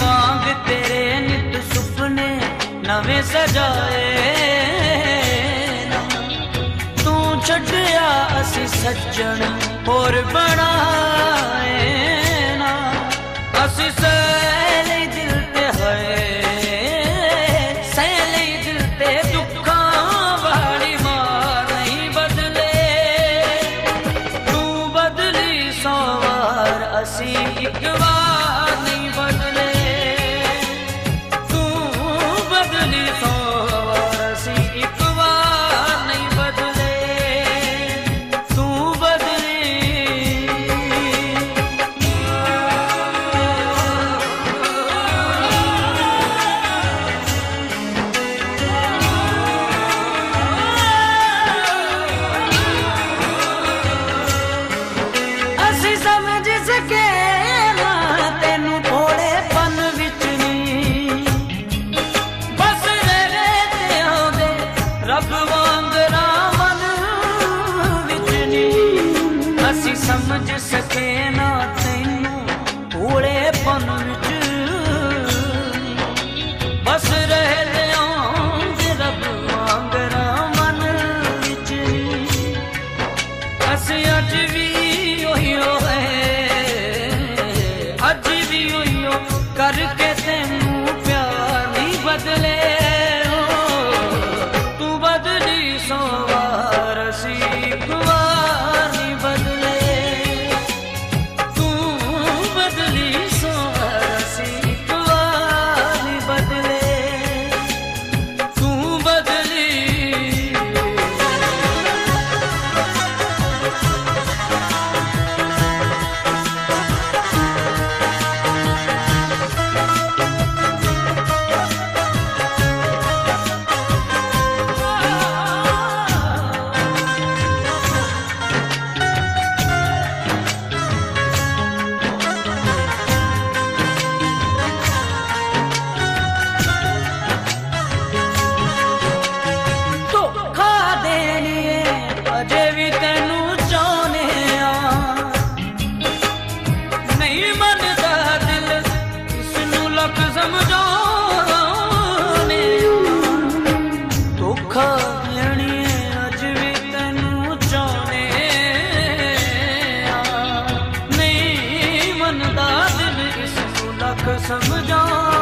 ਵਾਂਗ ਤੇਰੇ ਨਿਤ ਸੁਪਨੇ ਨਵੇਂ ਸਜਾਏ ਤੂੰ ਛੱਡਿਆ ਅਸੀਂ ਸੱਜਣ ਹੋਰ ਬਣਾਏ ਨਾ। ਅਸੀਂ ਸੇ ਸਮਝ ਸਕੇ ਨਾ ਤੈਨੂੰ ਭੋਲੇ ਪਨ ਚ ਬਸ कसम जान